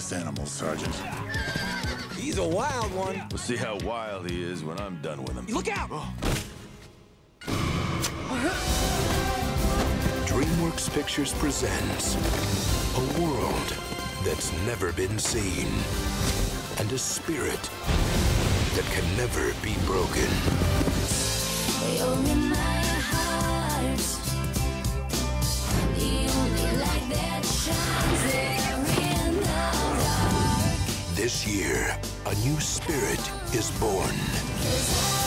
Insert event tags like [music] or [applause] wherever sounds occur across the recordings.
This animal, Sergeant. He's a wild one. We'll see how wild he is when I'm done with him. Look out! Oh. DreamWorks Pictures presents a world that's never been seen and a spirit that can never be broken. New spirit is born.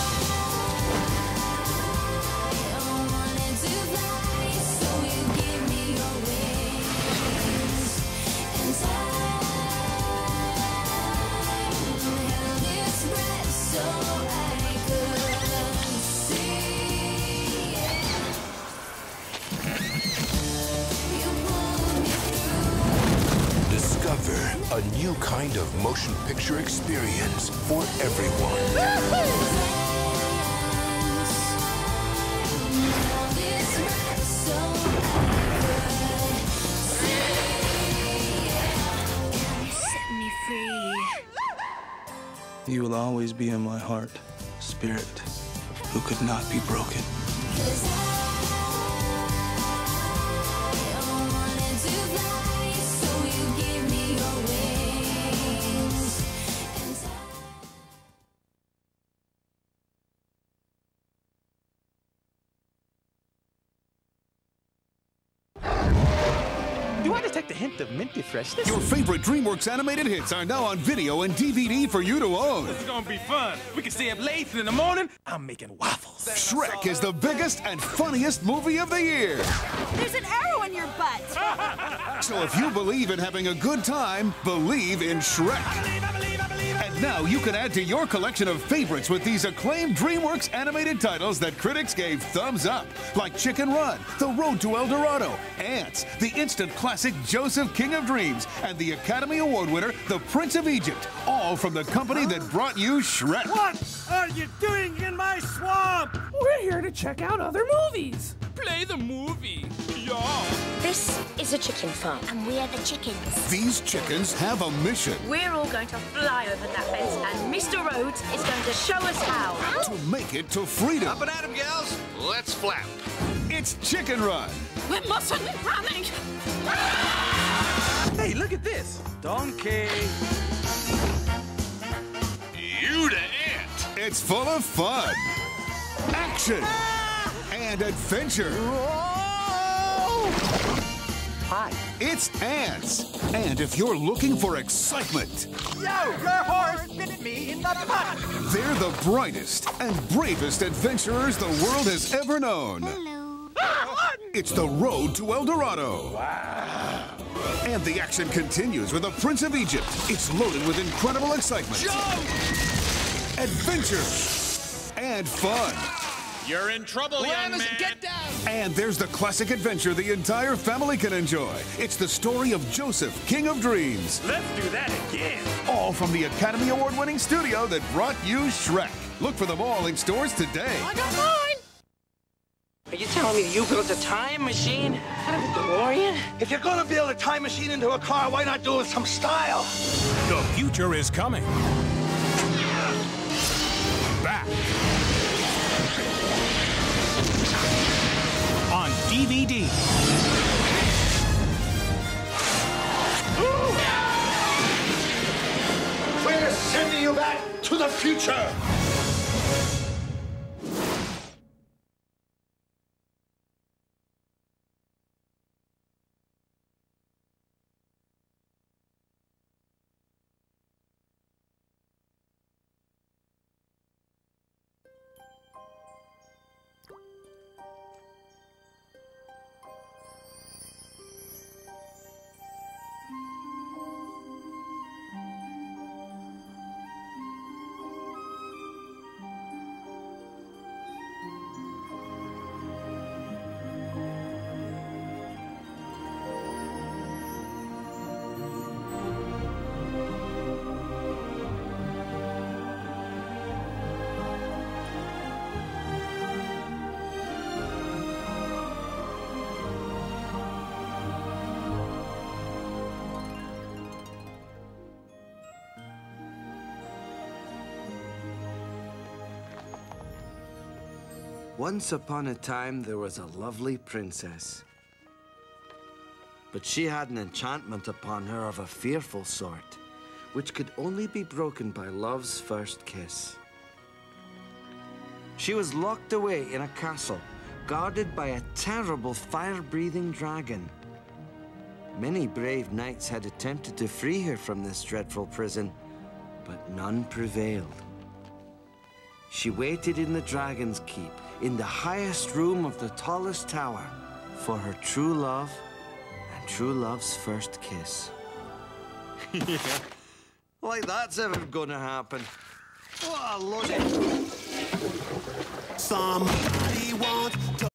New kind of motion picture experience for everyone. You will always be in my heart, spirit who could not be broken. Do I detect a hint of minty freshness? Your favorite DreamWorks animated hits are now on video and DVD for you to own. It's gonna be fun. We can stay up late and in the morning. I'm making waffles. Shrek is the biggest and funniest movie of the year. There's an arrow in your butt. [laughs] So if you believe in having a good time, believe in Shrek. And now you can add to your collection of favorites with these acclaimed DreamWorks animated titles that critics gave thumbs up, like Chicken Run, The Road to El Dorado, Antz, the instant classic Joseph King of Dreams, and the Academy Award winner, The Prince of Egypt, all from the company that brought you Shrek. What are you doing in my swamp? We're here to check out other movies. Play the movie. Yeah. This is a chicken farm, and we're the chickens. These chickens have a mission We're all going to fly over that fence, and Mr. Rhodes is going to show us how. to make it to freedom. Up and at 'em, gals. Let's flap. It's Chicken Run. We mustn't be running. Hey, look at this. Donkey. You to ant. It's full of fun, action, and adventure. Hi. It's Antz. And if you're looking for excitement, Yo, your horse bit me in the butt. they're the brightest and bravest adventurers the world has ever known. It's the road to El Dorado. And the action continues with the Prince of Egypt. It's loaded with incredible excitement, adventure, and fun. You're in trouble, young man. Get down. And there's the classic adventure the entire family can enjoy. It's the story of Joseph, King of Dreams. Let's do that again. All from the Academy Award winning studio that brought you Shrek. Look for them all in stores today. I got mine. Are you telling me you built a time machine out of a DeLorean? If you're gonna build a time machine into a car, why not do it with some style? The future is coming. You back to the future. Once upon a time, there was a lovely princess. But she had an enchantment upon her of a fearful sort, which could only be broken by love's first kiss. She was locked away in a castle, guarded by a terrible fire-breathing dragon. Many brave knights had attempted to free her from this dreadful prison, but none prevailed. She waited in the Dragon's Keep, in the highest room of the tallest tower, for her true love and true love's first kiss. yeah, [laughs] like that's ever gonna happen. What a load of... Somebody wants to